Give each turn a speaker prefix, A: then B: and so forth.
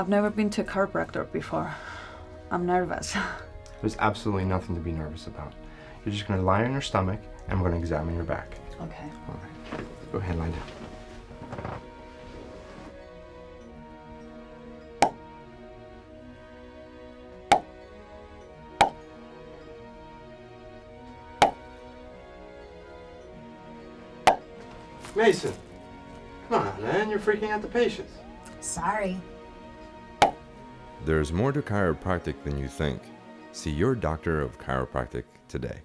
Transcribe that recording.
A: I've never been to a chiropractor before. I'm nervous.
B: There's absolutely nothing to be nervous about. You're just gonna lie on your stomach and we're gonna examine your back.
A: Okay.
B: All right. Go ahead, and lie down. Mason, come on, man. You're freaking out the patients.
C: Sorry.
D: There's more to chiropractic than you think. See your doctor of chiropractic today.